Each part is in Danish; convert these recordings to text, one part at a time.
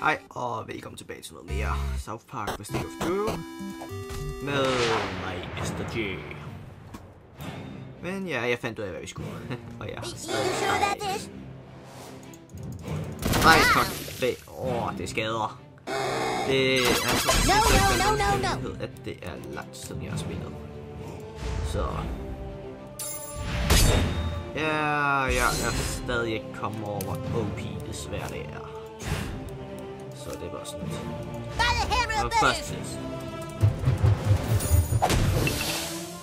Hej, og velkommen tilbage til noget mere South Park med Stick of True med mig, Mr. J. Men ja, jeg fandt ud af, hvad vi skulle. og jeg sure about this? Nej, fuck. Det, åh, det skader. Det er så No, no, no, no, no. no. at det er langt siden, jeg har spillet. Så... Ja, jeg er stadig ikke kommet over, hvor OP det svært det er. Så det var sådan lidt. Og først lidt.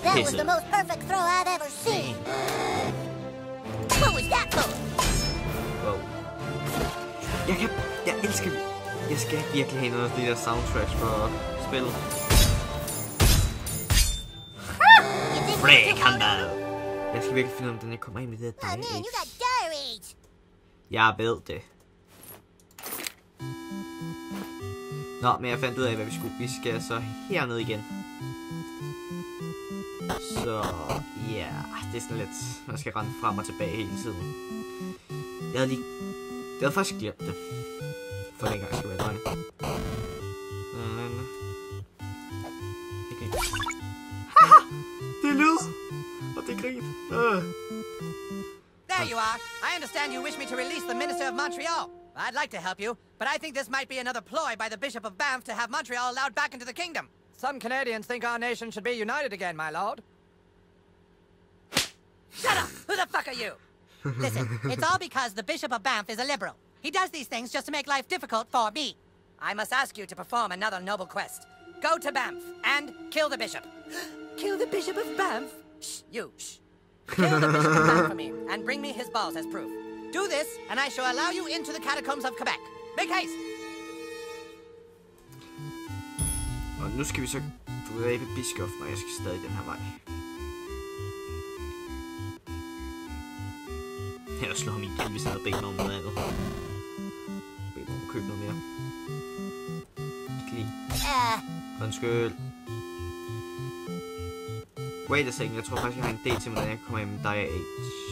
That was the most perfect throw I've ever seen. What was that for? Wow. Jeg kan... Jeg elsker... Jeg skal virkelig have noget af de der soundtracks for spillet. Break der. Jeg skal virkelig finde ud af, hvordan jeg kommer ind med det der Oh man, dejlige. you got diaries. Jeg ved det. Nå, men jeg fandt ud af, hvad vi skulle. Vi skal så herned igen. Så, ja, det er sådan lidt... Man skal rende frem og tilbage hele tiden. Jeg havde lige... Jeg havde faktisk glemt det. For den gang skal være løgn. Okay. Haha! Det er lyd! Og det er grin. Øh. There you are. I understand you wish me to release the Minister of Montreal. I'd like to help you, but I think this might be another ploy by the Bishop of Banff to have Montreal allowed back into the kingdom. Some Canadians think our nation should be united again, my lord. Shut up! Who the fuck are you? Listen, it's all because the Bishop of Banff is a liberal. He does these things just to make life difficult for me. I must ask you to perform another noble quest. Go to Banff and kill the bishop. kill the Bishop of Banff? Shh, you, shh. Kill the Bishop of Banff for me and bring me his balls as proof. Do this, and I shall allow you into the catacombs of Quebec. Make haste! Og nu skal vi så dræbe biskoffen, og jeg skal stadig den her vej. Jeg slår ham igen, hvis han havde bedt mig om noget andet. Bedt mig om at købe noget mere. Ikke lige. Undskyld. Wait a second, jeg tror faktisk, jeg har en idé til, hvordan jeg kommer hjem med dig Age.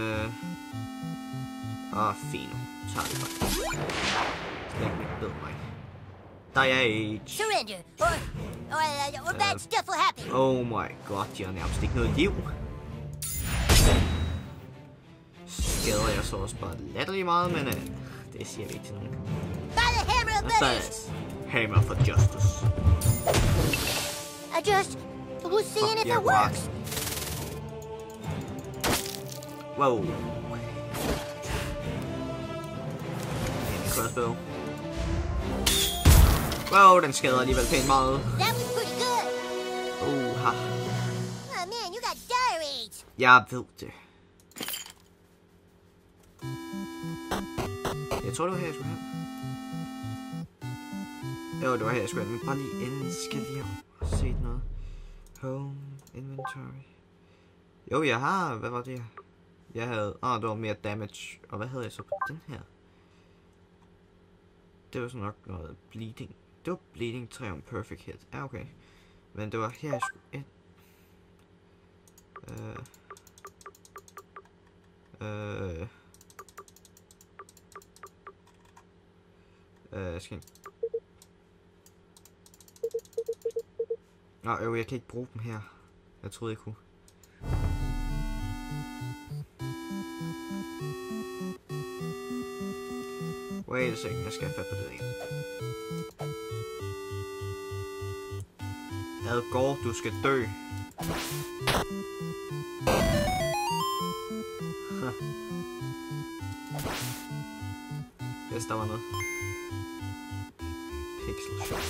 Øh... Oh, fint. Tager det bare. Skal ikke ved mig. Dia Age. surrender, or, or, or bad stuff will happen. Oh my god, de har nærmest ikke noget liv. Skader jeg så også bare latterlig meget, men uh, det siger vi ikke til nogen. By the hammer of! That's Hammer for Justice. I just seeing Fuck if it works. En crossbow. Wow, den skader alligevel pænt meget. That was pretty good. Uha. Oh man, you got diaries. Jeg ved det. Jeg tror, det var her, jeg skulle hen. Jo, det var her, jeg skulle hen. Bare lige inden skal vi have set noget. Home, inventory. Jo, jeg har... Hvad var det? Jeg havde... Ah, oh, det var mere damage. Og hvad havde jeg så på den her? Det var så nok noget bleeding. Det var bleeding 3 om perfect hit. Ja, okay. Men det var her, jeg skulle ind. Øh... Øh... Øh, jeg skal ikke... Nå, jo, jeg kan ikke bruge dem her. Jeg troede, jeg kunne. Private seng. jeg skal have fat på det igen. Adgård, du skal dø. Hvis der var noget. Pixel shop.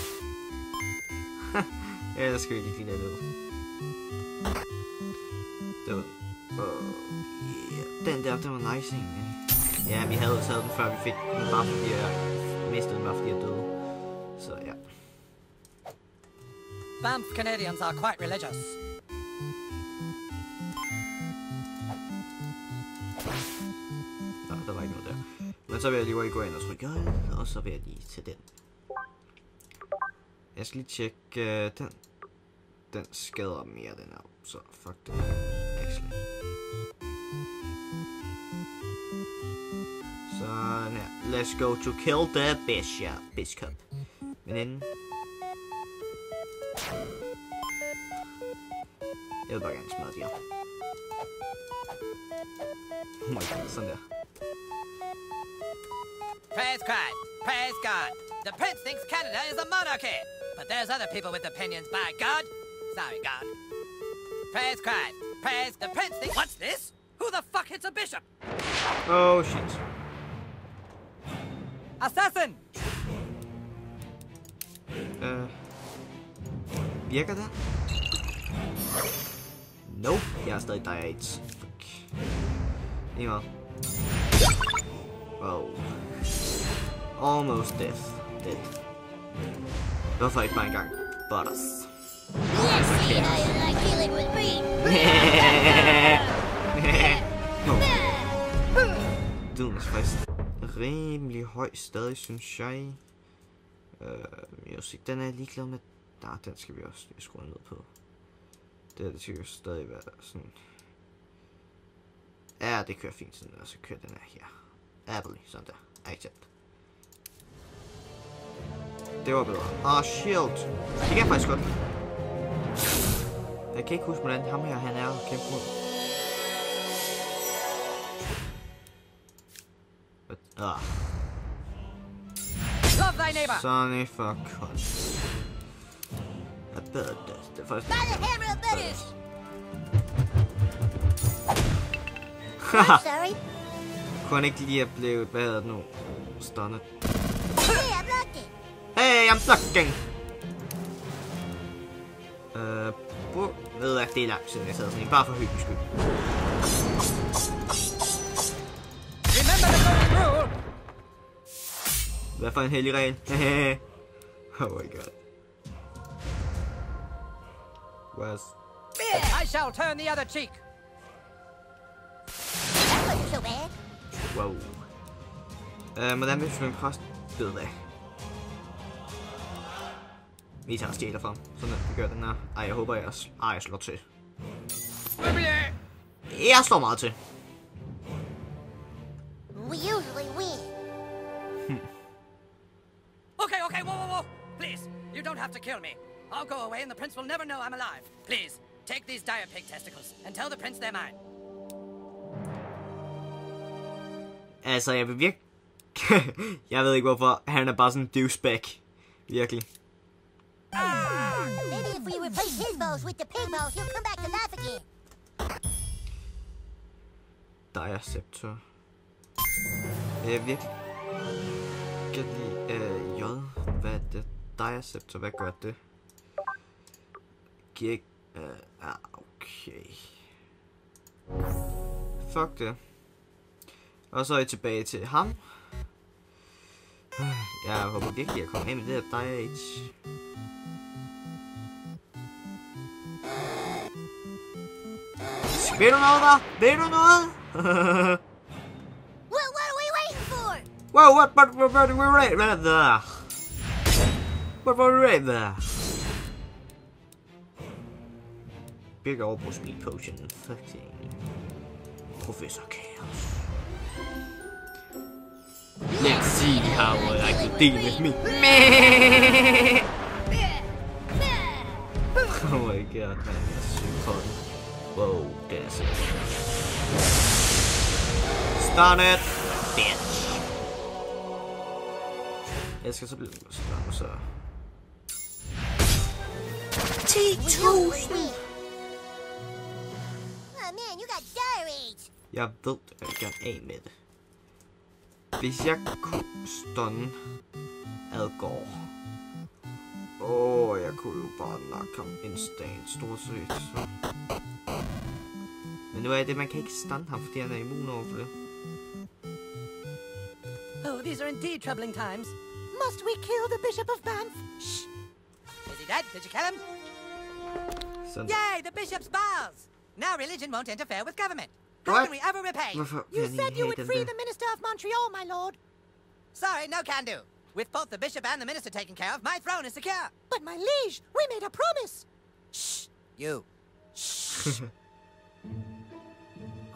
ja, jeg skal ikke lige lade Det var... Uh, yeah. Den der, den var nice egentlig. Ja, vi havde taget den før vi fik den, bare fordi jeg mistede den, bare fordi jeg døde. Så ja. Banff Canadians are quite religious. Nå, der var ikke noget der. Men så vil jeg lige gå ind og trykke og så vil jeg lige til den. Jeg skal lige tjekke uh, den. Den skader mere, den her. Så fuck det. Actually. Let's go to kill the bishop. Bishop. Jeg vil bare gerne smadre de. Oh my god, der. Praise Christ. Praise God. The prince thinks Canada is a monarchy. But there's other people with opinions, by God. Sorry, God. Praise Christ. Praise the prince thinks... What's this? Who the fuck hits a bishop? Oh, shit. Assassin! Uh... Biegada? Nope, to die died. Fuck. Anyway. Almost death. Dead. Don't fight my gang. Boris. You like dealing with me. Dødens frist. rimelig høj stadig, synes jeg. Øh, music, den er jeg ligeglad med. Nej, den skal vi også lige skrue ned på. Det her, det skal jo stadig være sådan... Ja, det kører fint sådan der, så kører den her her. Apple, sådan der. Accept. Det var bedre. Ah, shield. Det kan jeg faktisk godt. Jeg kan ikke huske, hvordan ham her, han er kæmpe mod. Ah, Love thy neighbor! Sonny for cunt. Jeg bedre det. Det er faktisk... By the hammer of. Haha, Sorry. kunne ikke lige have blevet, hvad hedder det nu? Stunnet. Hey, I blocked it. Hey, I'm blocking! Øh, bu- ved jeg, det er langt siden jeg sad sådan en. Bare for hyggens skyld. Hvad for en hellig regel? oh my god. Was... I shall turn the other cheek! That wasn't so bad. Wow. Øh, hvordan vil vi præst død af? Vi tager stjæler frem. Sådan at vi gør den her. Ej, jeg håber, jeg, sl- Ej, jeg slår til. Jeg slår meget til. We usually win. Have to kill me. I'll go away and the prince will never know I'm alive. Please, take these dire pig testicles and tell the prince they're mine. Altså, jeg vil virkelig... jeg ved ikke hvorfor. Han er bare sådan en douchebag. Virkelig. Maybe if we replace his balls with the pig balls, he'll come back to life again. Diaceptor. Jeg er virkelig... Kan lide Diaceptor, hvad gør det? Ikke... Øh, ah, okay. Fuck det. Og så er jeg tilbage til ham. Jeg håber virkelig, jeg kommer af med det her Diage. Ved du noget, der? Ved du noget? What, what are we waiting for? Whoa, what, what, what, what, what, right there? What, what, forever! Big Orbital Speed Potion, 13. Professor Chaos. Let's see how I like to deal with me. oh my god, man, that's so. Whoa, that's it. Stun it, bitch. Jeg skal så blive... Så, så we usually win. Oh man, you got dire rage. Jeg ved, at jeg gerne af med det. Hvis jeg kunne stunne Adgård. Åh, oh, jeg kunne jo bare nakke ham instant, stort set. Så. Men nu er det, man kan ikke stunne ham, fordi han er immun over for det. Oh, these are indeed troubling times. Must we kill the Bishop of Banff? Shh! Is he dead? Did you kill him? Sådan. Yay, the bishop's balls! Now religion won't interfere with government. How What? can we ever repay? You said you would free der? the minister of Montreal, my lord. Sorry, no can do. With both the bishop and the minister taken care of, my throne is secure. But my liege, we made a promise. Shh, you. Shh.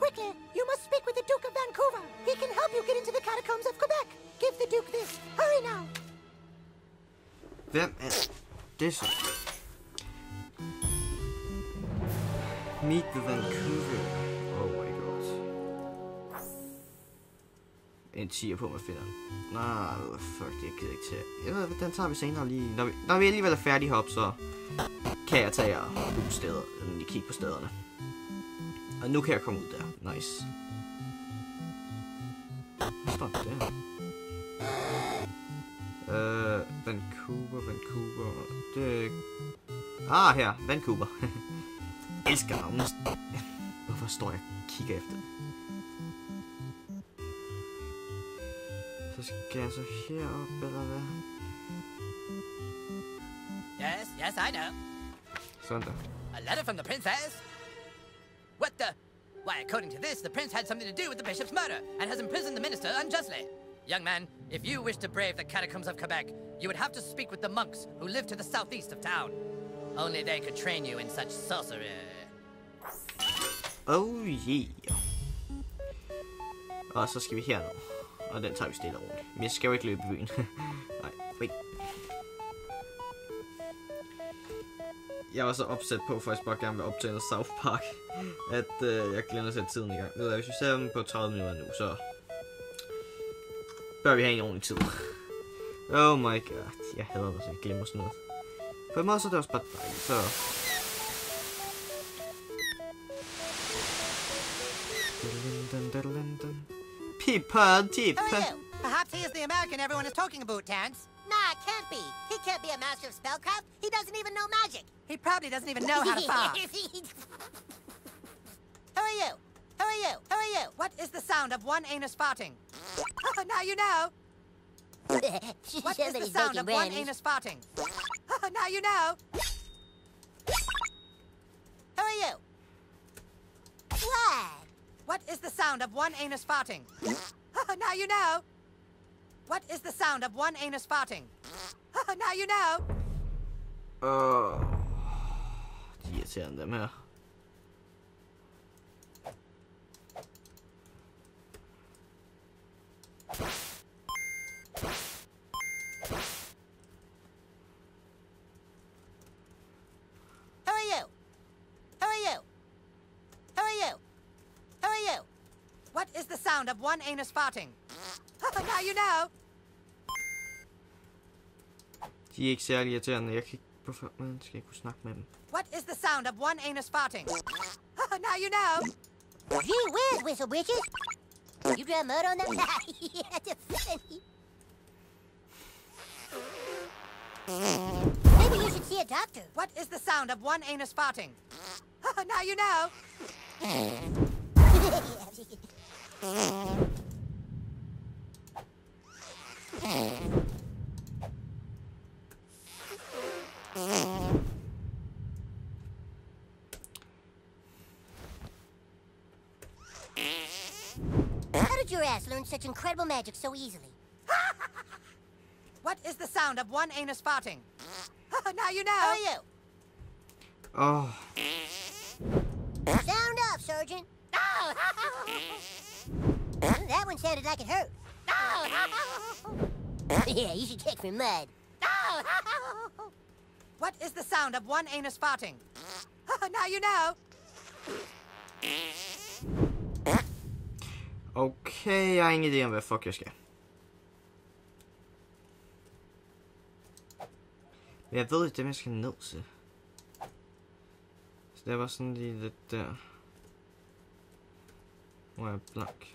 Quickly, you must speak with the Duke of Vancouver. He can help you get into the catacombs of Quebec. Give the Duke this. Hurry now. Hvem er det så? Meet the Vancouver. Oh my god. En 10 på, mig finder. Nej, nah, fuck, det gider ikke til. Jeg ved, den tager vi senere lige. Når vi, når vi alligevel er færdige heroppe, så kan jeg tage og bruge steder, eller lige kigge på stederne. Og nu kan jeg komme ud der. Nice. Hvad står der? Øh, Vancouver, Vancouver. Det... Ah, her. Vancouver. Elsker navnet. Hvorfor står jeg og kigger efter det? Så skal jeg så herop, eller hvad? Yes, yes, I know. Sådan der. A letter from the princess? What the? Why, according to this, the prince had something to do with the bishop's murder and has imprisoned the minister unjustly. Young man, if you wish to brave the catacombs of Quebec, you would have to speak with the monks who live to the southeast of town. Only they could train you in such sorcery. Oh yeah. Og så skal vi herned. Og den tager vi stille og roligt. Men jeg skal jo ikke løbe i byen. Nej, wait. Jeg var så opsat på, faktisk bare gerne vil optage noget South Park, at øh, jeg glemmer at sætte tiden i gang. Ved du, hvis vi ser dem på 30 minutter nu, så bør vi have en ordentlig tid. Oh my god, jeg hader det, så jeg glemmer sådan noget. På en måde så er det også bare dejligt, så... Who are you? Perhaps he is the American everyone is talking about, Tans. Nah, it can't be. He can't be a master of spellcraft. He doesn't even know magic. He probably doesn't even know how to fart. Who are you? Who are you? Who are you? What is the sound of one anus farting? now you know. What is the sound of one anus farting? Now you know. Who are you? What? What is the sound of one anus farting? now you know. What is the sound of one anus farting? now you know. Åh, de er irriterende dem her. Who are you? Who are you? Who are you? Who are you? What is the sound of one anus farting? now you know. De er ikke særlig irriterende. Jeg kan ikke... Hvorfor man skal jeg kunne snakke med dem? What is the sound of one anus farting? now you know. Gee whiz, Whistle Witches. You grab mud on them? yeah, that's funny. Maybe you should see a doctor. What is the sound of one anus farting? now you know. Learn such incredible magic so easily? What is the sound of one anus farting? now you Who know. are you? Åh, Sound off, Sergeant. that one sounded like it hurt. yeah, you should check for mud. What is the sound of one anus farting? now you know. okay, jeg har ingen idé om, hvad fuck jeg skal. Men jeg ved ikke, dem jeg skal ned til. Så det var sådan lige lidt der. Hvor jeg er blank.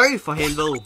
Dø for helvede!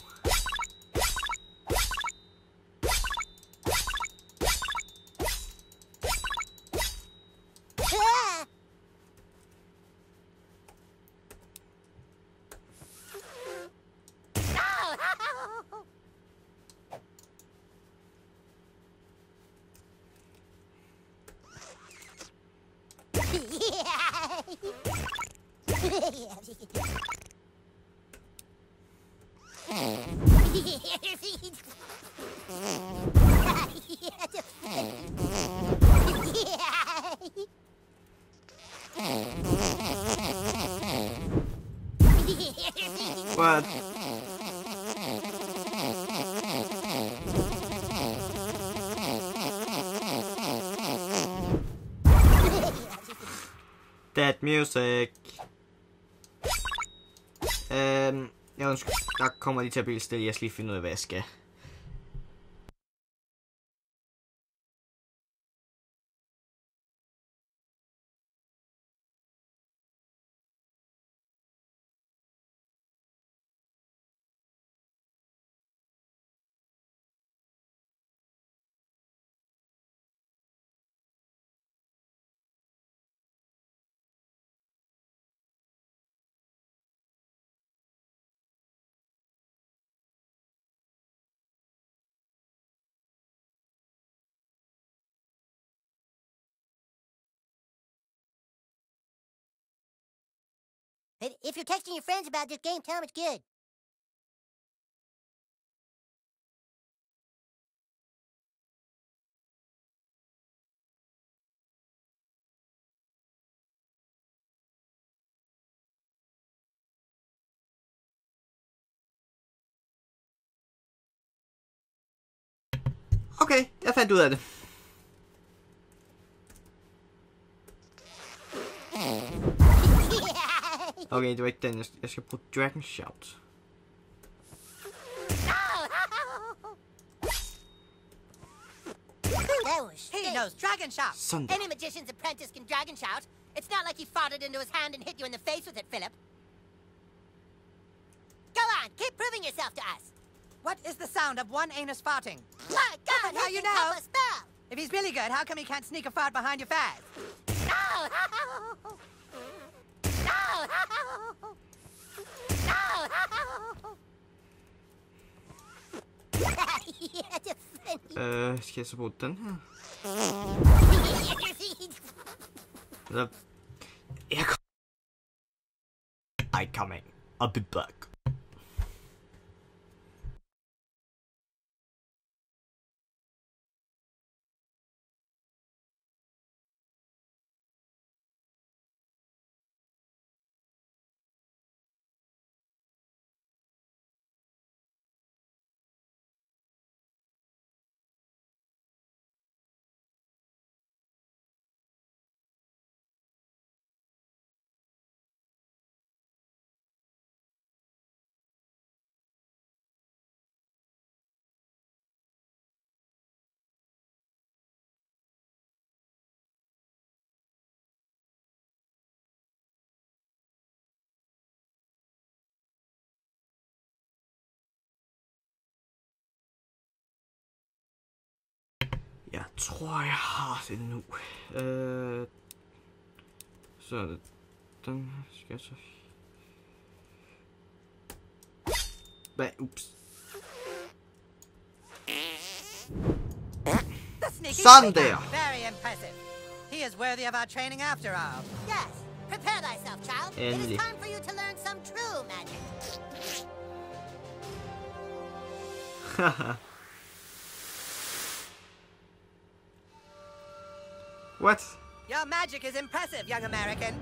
That music. Øhm, jeg ønsker, der kommer lige til at blive stille. Jeg skal lige finde ud af, hvad jeg skal. If you're texting your friends about this game, tell them it's good. Okay, jeg fandt ud af det. Okay, det var ikke den. Jeg- Jeg skal bruge Dragon Shout. Oh! that was He knows Dragon Shout. Sådan der. Any magician's apprentice can dragon shout. It's not like he fought it into his hand and hit you in the face with it, Philip. Go on, keep proving yourself to us. What is the sound of one anus farting? My God, but now you know. us spell. If he's really good, how come he can't sneak a fart behind your faz? No! Oh! Äh, ich gehe sofort dann. Er coming. I'll be back. Tror, jeg har det nu. Øh... Så er det... Den her skal jeg så... Hvad? Ups. The sneaky Son sneaker. there. Very impressive. He is worthy of our training after all. Yes, prepare thyself, child. It Endelig. is time for you to learn some true magic. What? Your magic is impressive, young American.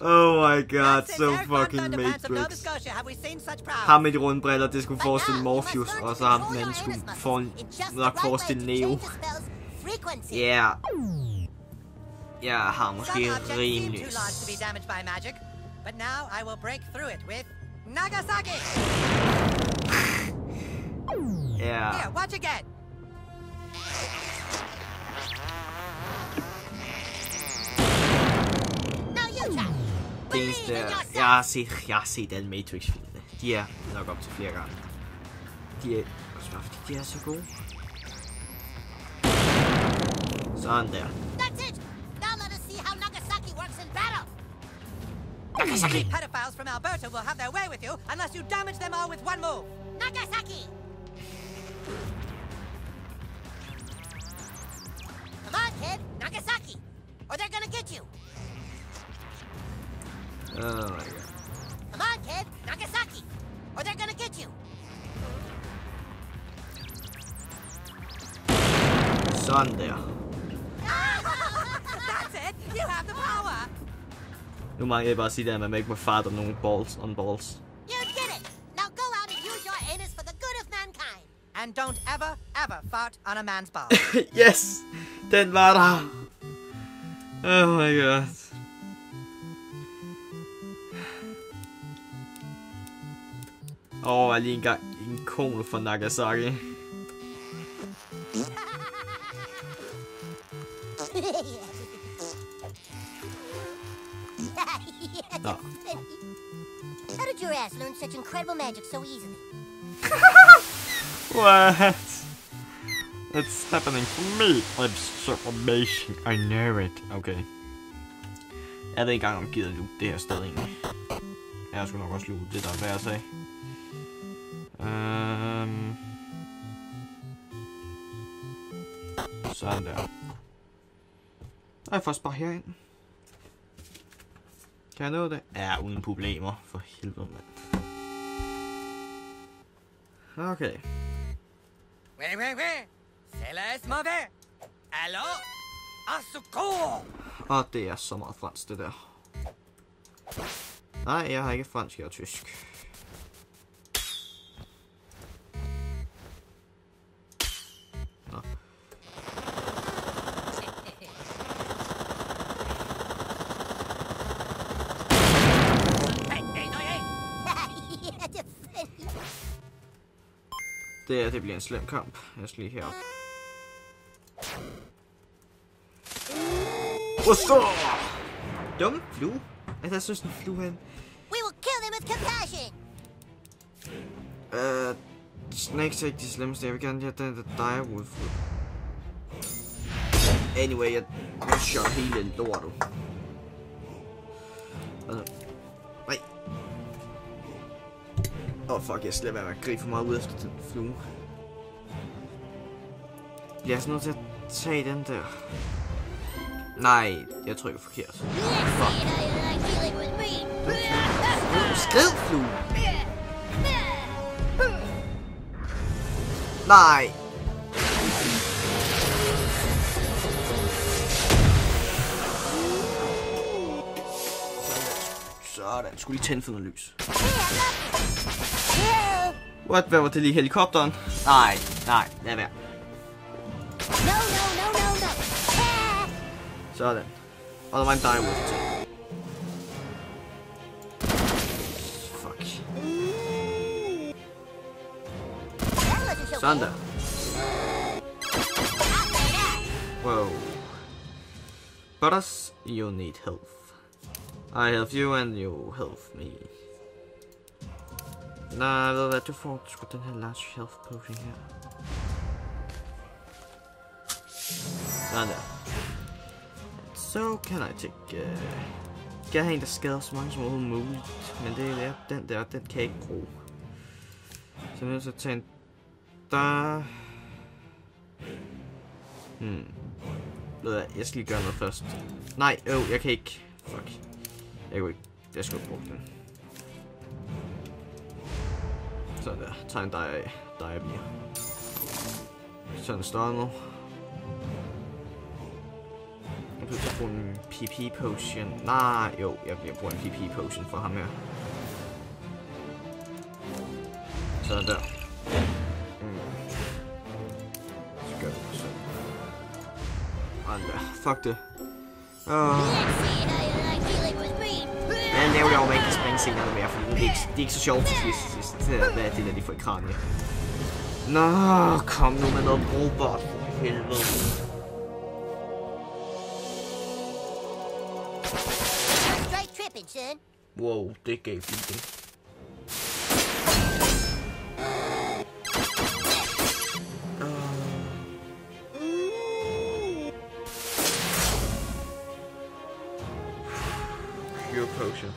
Oh my god, so fucking Matrix. Ham med de runde briller, det skulle forestille Morpheus, og så ham den anden skulle for, nok forestille Neo. Ja. Yeah. Jeg har måske rimelig... But now I will break through it with Nagasaki! yeah. Here, watch again. Yourself. jeg har set, jeg har set alle Matrix-filmene. De er nok op til flere gange. De er også bare fordi de er så gode. Sådan der. That's it! Now let us see how Nagasaki works in battle! Any pedophiles from Alberta will have their way with you unless you damage them all with one move. Nagasaki! Come on, kid! Nagasaki! Or they're gonna get you! Oh my god. Come on, kid! Nagasaki! Or they're gonna get you! Der. That's it! You have the power! Nu mangler jeg bare at sige det, at man ikke må farte nogen balls on balls. You did it! Now go out and use your anus for the good of mankind! And don't ever, ever fart on a man's ball. yes! Den var der! Oh my god. Åh, oh, lige engang en kone for Nagasaki. Nå. How did your ass learn such incredible magic so easily? What? It's happening for me. I'm so amazing. I know it. Okay. Jeg ved ikke engang, om jeg gider loot det her sted egentlig. Jeg skulle nok også loot det, der er værd at tage. Øhm... Sådan der. Og jeg får bare herind. Kan jeg nå det? Ja, uden problemer. For helvede, mand. Okay. Oui, oui, oui. C'est la mauvais. Secours! Og det er så meget fransk, det der. Nej, jeg har ikke fransk, jeg har tysk. Det er, det bliver en slem kamp. Jeg skal lige herop. Hvad så? Dum flue. Altså, jeg synes, en flue hen. We will kill them with compassion! Øh, snakes er ikke de slemmeste. Jeg vil gerne have den der direwolf. Anyway, jeg, jeg shot hele lortet. Fuck, jeg skal lade være at gribe for meget ud efter den flue. Bliver Jeg så nødt til at tage den der. Nej, jeg trykker forkert. Fuck. Skrid, flue! Nej! Sådan, skulle lige tænde for noget lys. What, hvad var det lige helikopteren? Nej, nej, lad være. Sådan. Og der var en direwolf til. Fuck. Sådan der. Not. Whoa. Butters, you need health. I help you and you help me. Nej, ved du hvad, du får sgu den her large health potion her. Sådan der. So can I take... Uh... Skal jeg have en, der skader så mange som overhovedet muligt. Men det er den der, den kan jeg ikke bruge. Så jeg er nødt til at tage en... Der... Hmm. Ved jeg, jeg skal lige gøre noget først. Nej, øv, jeg kan ikke. Fuck. Jeg kunne ikke. Jeg skulle have brugt den. Sådan der. Tag en dig af. Dig af mere. Sådan står nu. Jeg bliver bruge en PP potion. Nej, jo, jeg bliver bruge en PP potion for ham her. Sådan der. Mm. Så gør vi det sådan. Sådan. Fuck det. Åh me! Jeg laver det over, at man ikke kan springe scenerne mere, fordi det er ikke, det er ikke så sjovt til sidst. til sidst. Det er, hvad er det, der de får i kraniet? Nå, kom nu med noget brugbart for helvede. Wow, det gav feeling.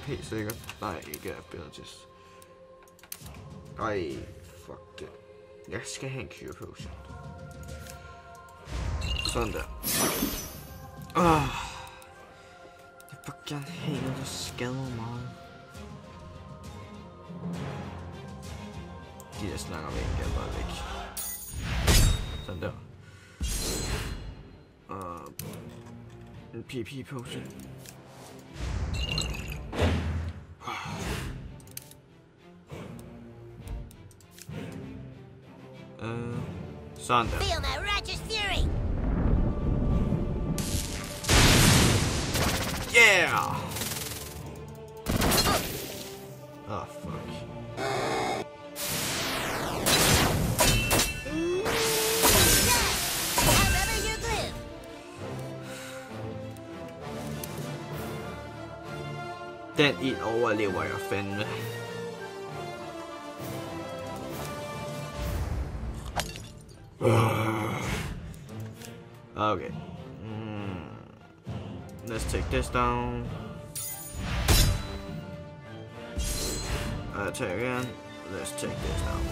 Helt sikkert. Nej, ikke abilities. Ej, fuck det. Jeg skal have en cure potion. Sådan der. Oh. Jeg vil bare gerne have noget, der skader mig meget. De der snakker væk, jeg er bare væk. Sådan der. Og en PP-potion. Thunder. Feel my righteous fury. Yeah. Oh fuck. That is all I way I offend. Take this down. Attack again. Let's take this down.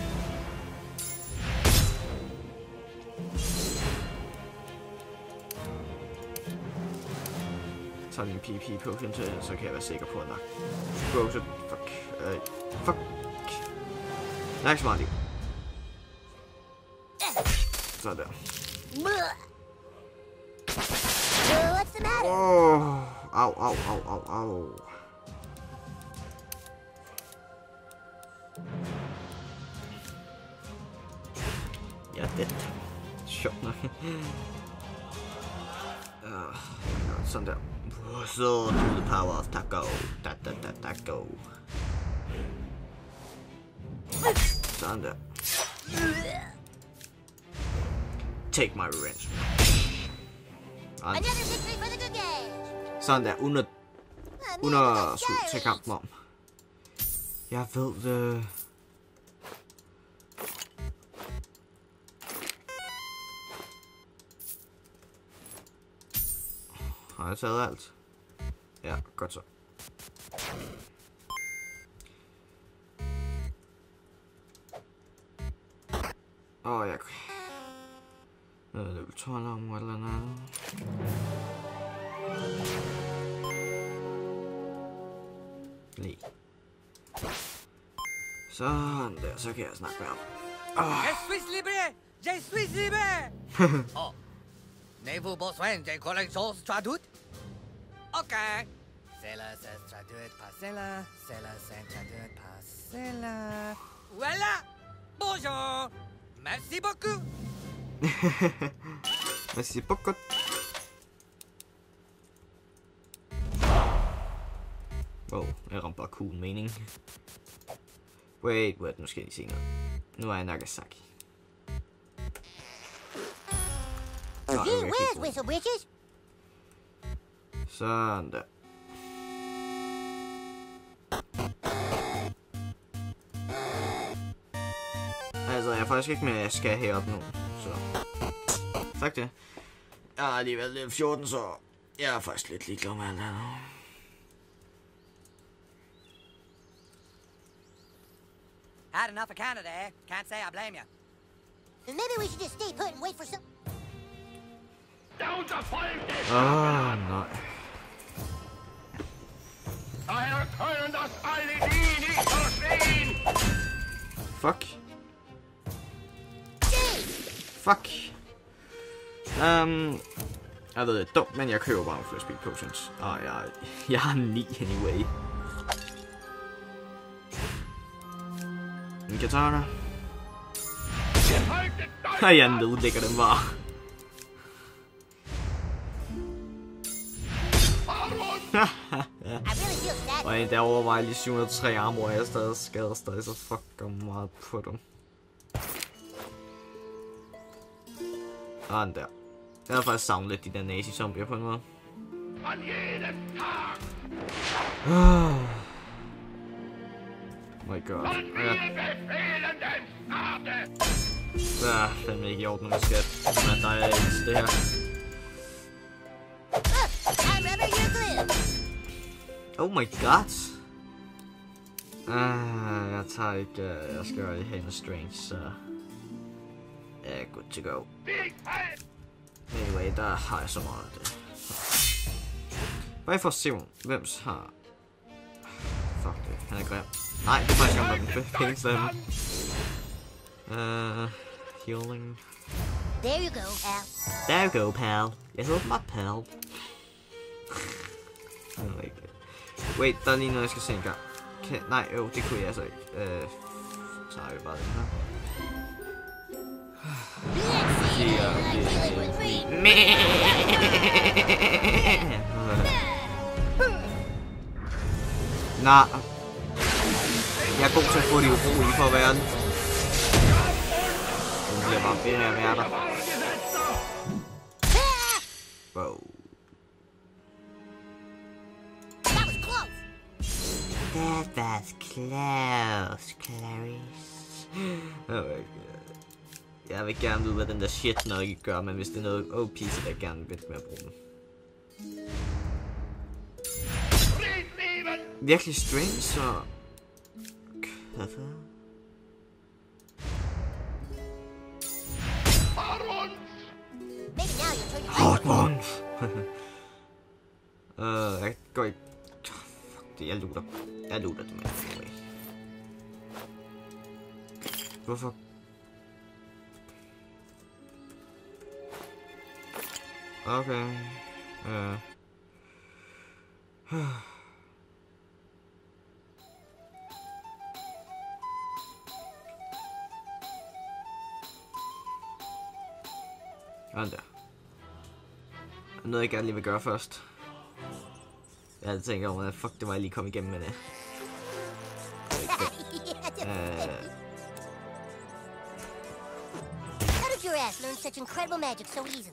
en PP potion så kan jeg være sikker på at nok. Roset. Fuck. Uh, fuck. Så meget. Sådan der. Oh. Au, au, au, au, au. Jeg er dead. Sjovt nok. Uh, sådan der. So to the power of taco. Da, da, da, taco. Sådan der. Take my revenge. Another victory for the good guys. Sådan der, uden at, uden at guys. kampen om. Jeg ved det. Har jeg taget alt? Ja, godt så. Åh, oh, jeg... Noget level 12 om eller andet. Neat. So, and there's okay, it's knocked out. Oh. Je suis libre! Je suis libre! oh. N'avez-vous besoin de quelque chose traduite? Ok. Celle-là, c'est traduite par celle-là. Celle-là, c'est traduite par celle-là. Voilà! Bonjour! Merci beaucoup! Merci beaucoup! Wow, jeg ramte bare cool mening. Wait, wait, nu skal jeg lige se noget. Nu er jeg Nagasaki. Nå. Sådan der. Altså, jeg er faktisk ikke med, at jeg skal herop nu, så... Fuck det. Jeg har level 14, så jeg er faktisk lidt ligeglad med alt her nu. Had enough of Canada, eh? Can't say I blame you. Maybe we should just stay put and wait for some. Downter Folge! Åh, oh, nej. Daher können das alle die nicht verstehen! Fuck. Fuck. Um, jeg ved det er dumt, men jeg køber bare nogle flere speed potions. Og jeg, jeg har 9 anyway. En katana. Og jeg nedlægger den bare. Og en derovre var jeg lige 703 armor, og jeg stadig skadet stadig så fucking meget på dem. Sådan der. Jeg har faktisk savnet lidt de der nazi-zombier på en måde. An my god. Ah, den még jobb, nem is Oh my god! Ah, jeg tager ikke, uh, jeg skal i Hand Strange, så jeg er good to go. Anyway, der har jeg så meget for at se, hvem. Fuck it. Can I grab? I can 15 then. Uh, healing. There you go, pal. There you go, pal. Yes, love my pal. I like it. Wait, don't even know skal sænke Nej, jo, det kunne jeg altså ikke. Øh, Sorry about it. bare den. Nah. Jeg er god til at få de ubrugelige for verden. Den bliver bare ved med at være der. Wow. That was close. That was close, Clarice. Oh my god. Jeg vil gerne vide, hvad den der shit nok ikke gør, men hvis det er noget OP, så vil jeg gerne vente med at bruge den. Virkelig strange, så... Hard Hot ones! uh, I got fuck, jeg luter. Jeg luter dem af. Okay. Uh. Er der noget, jeg gerne lige vil gøre først? Jeg havde tænkt over, at fuck, det var jeg lige kom igennem med det. How did your ass learn such incredible magic so easily?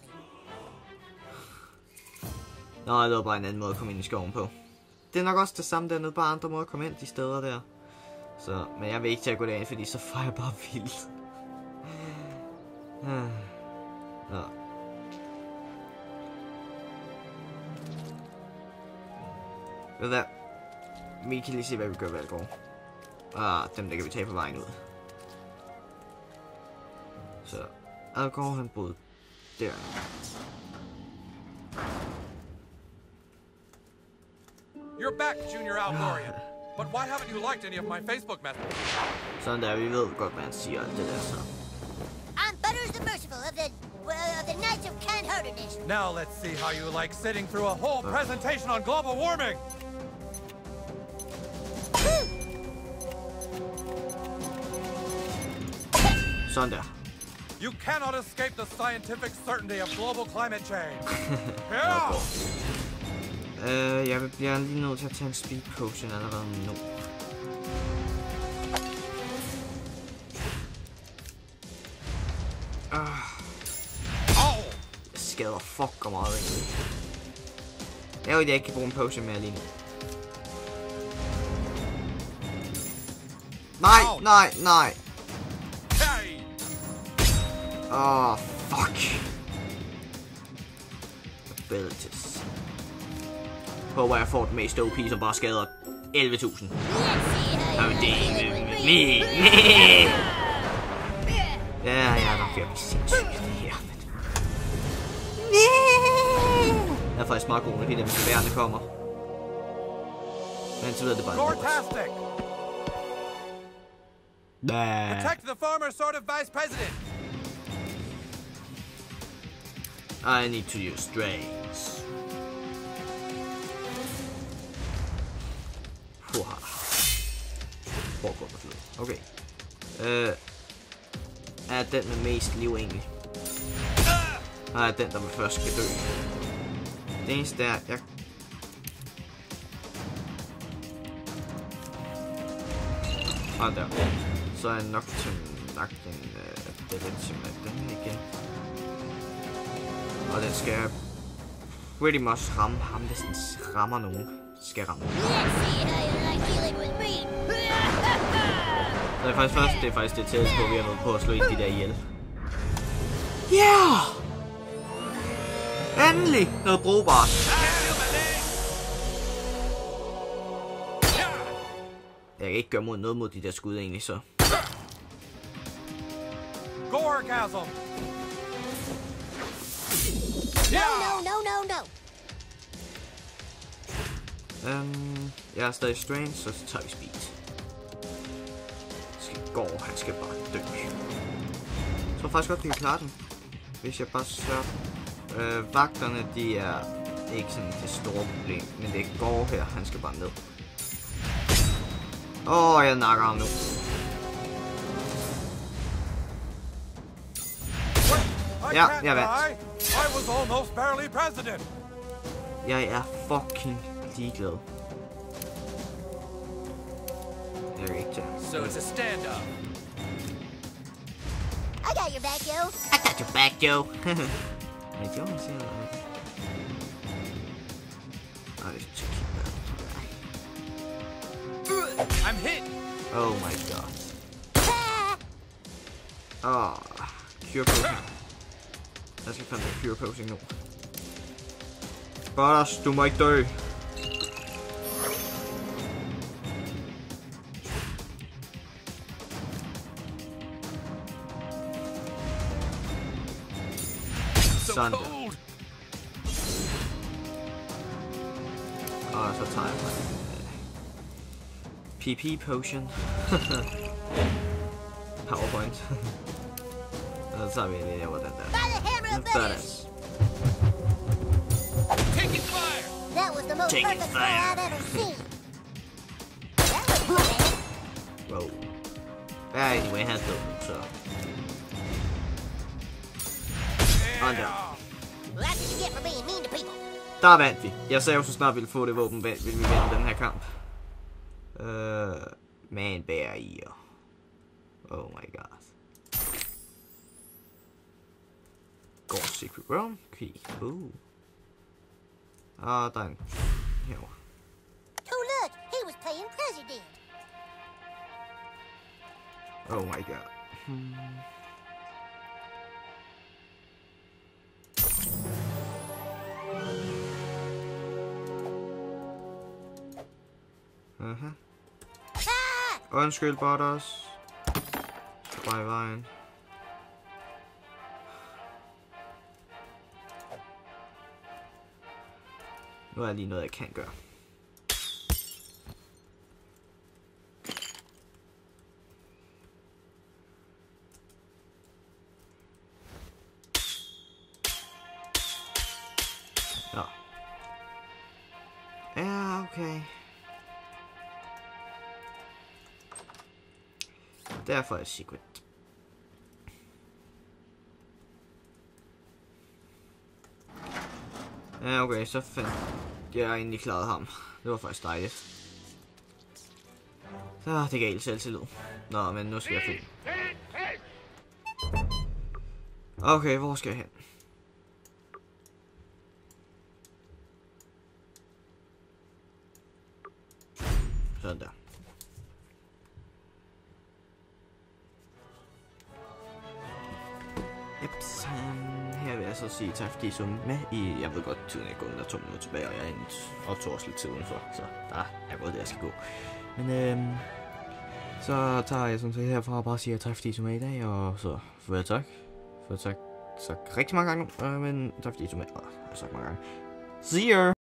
Nå, det var bare en anden måde at komme ind i skoven på. Det er nok også det samme dernede, bare andre måder at komme ind de steder der. Så, men jeg vil ikke til at gå derind, fordi så får jeg bare vildt. Ah. Nå. Ved du hvad? Vi kan lige se, hvad vi gør, hvad det går. Ah, dem der kan vi tage på vejen ud. Så, Algor han boede der. You're back, Junior Algorian. But why haven't you liked any of my Facebook messages? Sådan der, vi ved godt, hvad han siger alt det der, så. I'm Butters the Merciful of the, well, of the Knights of Can Herderness. Now let's see how you like sitting through a whole uh. presentation on global warming. Sådan. You cannot escape the scientific certainty of global climate change. yeah! Øh, jeg bliver lige nødt til at tage en speed potion allerede nu. Fuck og meget egentlig. Jeg ved, at jeg ikke kan bruge en potion mere lige nu. Nej, nej, nej. Åh, oh, fuck. Abilities. Håber jeg får den mest OP, som bare skader 11.000. Let's see how Jamen, det er me. Ja, jeg er nok ved at blive sindssyg. Er faktisk meget god, når de der sværene kommer. Men så ved det bare! Nah. Protect the former sort of vice president! I need to use drains. Huha. Foregår med flod. Okay. Øh. Er den med mest liv egentlig? Nej, den der med først skal dø. Det eneste er, jeg... Sådan der. Så er jeg nok til nok øh, den øh, ability med den her igen. Og den skal pretty much ramme ham, hvis den rammer nogen. Skal ramme. Så det er faktisk først, det er faktisk det tætteste på, vi har været på at slå ind de der ihjel. Yeah! Endelig noget brugbart. Jeg kan ikke gøre mod noget mod de der skud egentlig, så... Gorgasm! No, no, no, no, no. Um, jeg er stadig strange, så tager vi speed. Skal gå, han skal bare dø. Jeg tror faktisk godt, vi kan klare den. Hvis jeg bare sørger. Øh, vagterne, de er ikke sådan det store problem. Men det går her, han skal bare ned. Åh, oh, jeg nakker ham nu. Almost barely president. Jeg er fucking ligeglad. Jeg er ikke. So it's a standoff. I got your back, yo. I got your back, Joe. I'm hit! Oh my god. Ah, oh, cure potion. Let's get found the cure potion. No. Badass to my toe. Sunder. Oh, it's a time PP potion. PowerPoint. That's not really what that does. By the hammer of Venice. Taking fire. That was the most Taking perfect fire. I've ever seen. that anyway has open, so. Yeah. Under. Der. Well, that's what you get for being mean to people. Der vandt vi. Jeg sagde jo, så snart vi ville få det våben, ville vi vinde den her kamp. Øh... Man barrier. Oh my god. Går Secret Room. Uh. Og der er en... Herovre. Oh, look, he was president. Oh my god. Hmm. Mhm. Undskyld, Butters. Bare i vejen. Nu er lige noget, jeg kan gøre. Nå. Ja, okay. Derfor er secret. Ja, okay, så fandt jeg egentlig klaret ham. Det var faktisk dejligt. Så det gav helt selvtillid. Nå, men nu skal jeg finde. Okay, hvor skal jeg hen? Vil så tak fordi I så med i, jeg ved godt, tiden er gået, der er to minutter tilbage, og jeg er en, optog også lidt tid udenfor, så der er gået det, jeg skal gå. Men øhm, så tager jeg sådan set herfra og bare siger tak fordi I så med i dag, og så får jeg tak. For tak, tak rigtig mange gange nu, øh, men tak fordi I så med, og jeg mange gange. See you!